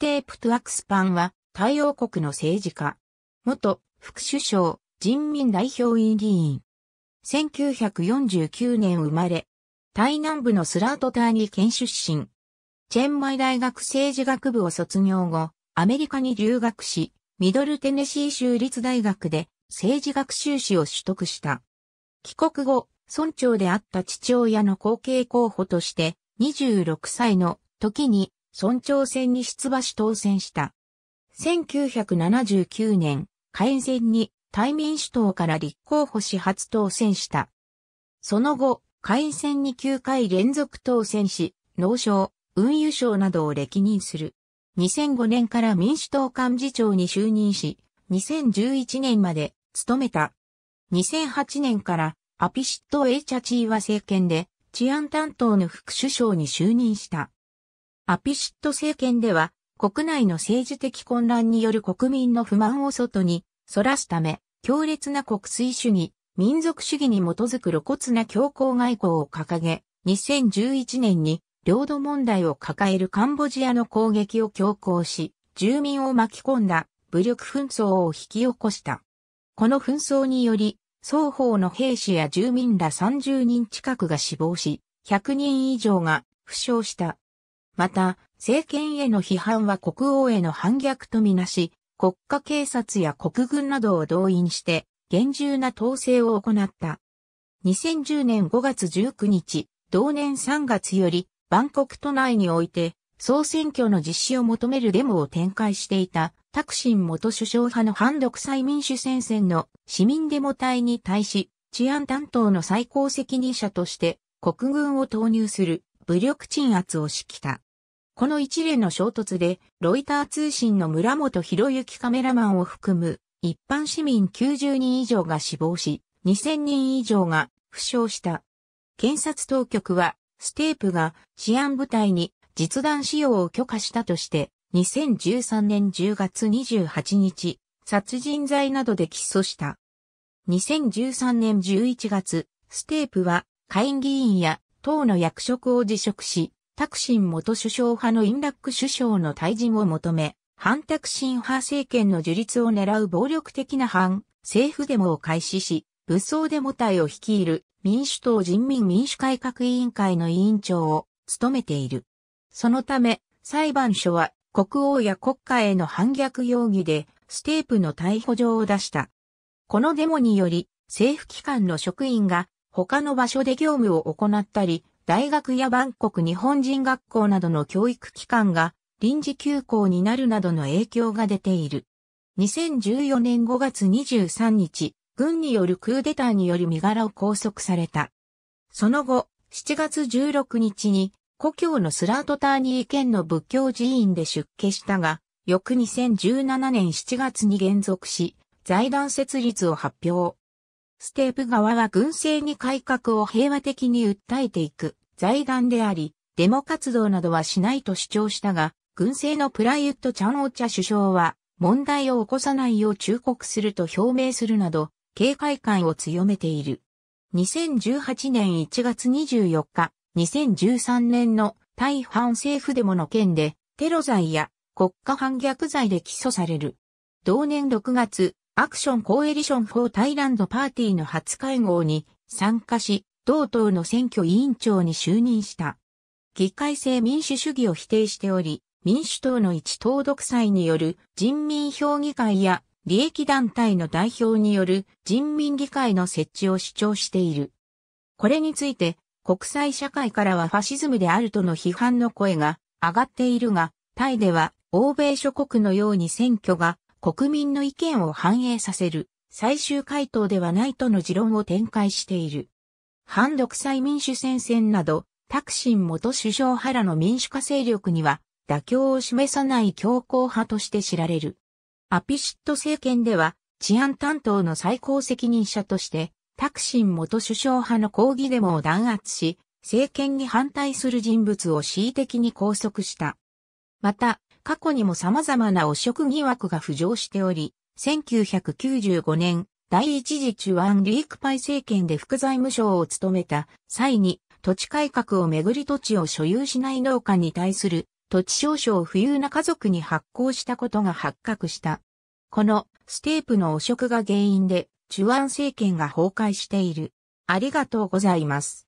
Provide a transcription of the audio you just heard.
テープ・トゥアクスパンは、太陽国の政治家。元、副首相、人民代表院議員。1949年生まれ。台南部のスラートターニ県出身。チェンマイ大学政治学部を卒業後、アメリカに留学し、ミドルテネシー州立大学で政治学修士を取得した。帰国後、村長であった父親の後継候補として、26歳の時に村長選に出馬し当選した。1979年、改選に対民主党から立候補し初当選した。その後、改選に9回連続当選し、農省、運輸省などを歴任する。2005年から民主党幹事長に就任し、2011年まで務めた。2008年からアピシット・エイチャチーワ政権で治安担当の副首相に就任した。アピシット政権では国内の政治的混乱による国民の不満を外に反らすため、強烈な国粋主義、民族主義に基づく露骨な強硬外交を掲げ、2011年に領土問題を抱えるカンボジアの攻撃を強行し、住民を巻き込んだ武力紛争を引き起こした。この紛争により、双方の兵士や住民ら30人近くが死亡し、100人以上が負傷した。また、政権への批判は国王への反逆とみなし、国家警察や国軍などを動員して、厳重な統制を行った。2010年5月19日、同年3月より、バンコク都内において、総選挙の実施を求めるデモを展開していた、タクシン元首相派の反独裁民主戦線の市民デモ隊に対し、治安担当の最高責任者として国軍を投入する武力鎮圧を指揮た。この一連の衝突で、ロイター通信の村本博之カメラマンを含む一般市民90人以上が死亡し、2000人以上が負傷した。検察当局はステープが治安部隊に実弾使用を許可したとして、2013年10月28日、殺人罪などで起訴した。2013年11月、ステープは下院議員や党の役職を辞職し、タクシン元首相派のインラック首相の退陣を求め、反タクシン派政権の樹立を狙う暴力的な反政府デモを開始し、武装デモ隊を率いる民主党人民民主改革委員会の委員長を務めている。そのため、裁判所は国王や国家への反逆容疑でステープの逮捕状を出した。このデモにより政府機関の職員が他の場所で業務を行ったり、大学やバンコク日本人学校などの教育機関が臨時休校になるなどの影響が出ている。2014年5月23日、軍によるクーデターにより身柄を拘束された。その後、7月16日に故郷のスラートターニー県の仏教寺院で出家したが、翌2017年7月に減属し、財団設立を発表。ステープ側は軍政に改革を平和的に訴えていく財団であり、デモ活動などはしないと主張したが、軍政のプライユット・チャンオチャ首相は問題を起こさないよう忠告すると表明するなど、警戒感を強めている。2018年1月24日、2013年の対反政府デモの件で、テロ罪や国家反逆罪で起訴される。同年6月、アクションコーエリション・フォー・タイランド・パーティーの初会合に参加し、同党の選挙委員長に就任した。議会制民主主義を否定しており、民主党の一党独裁による人民評議会や利益団体の代表による人民議会の設置を主張している。これについて国際社会からはファシズムであるとの批判の声が上がっているが、タイでは欧米諸国のように選挙が国民の意見を反映させる最終回答ではないとの持論を展開している。反独裁民主戦線など、タクシン元首相原の民主化勢力には妥協を示さない強硬派として知られる。アピシット政権では治安担当の最高責任者としてタクシン元首相派の抗議デモを弾圧し、政権に反対する人物を恣意的に拘束した。また、過去にも様々な汚職疑惑が浮上しており、1995年、第一次中安リークパイ政権で副財務省を務めた際に土地改革をめぐり土地を所有しない農家に対する土地少々富裕な家族に発行したことが発覚した。このステープの汚職が原因で、チュアン政権が崩壊している。ありがとうございます。